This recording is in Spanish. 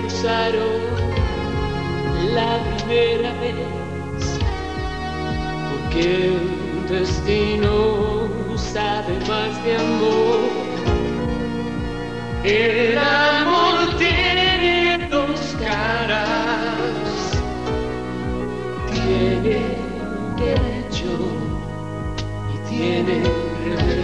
cruzaron la primera vez, porque el destino sabe más de amor. El amor tiene dos caras, tiene derecho y tiene revés.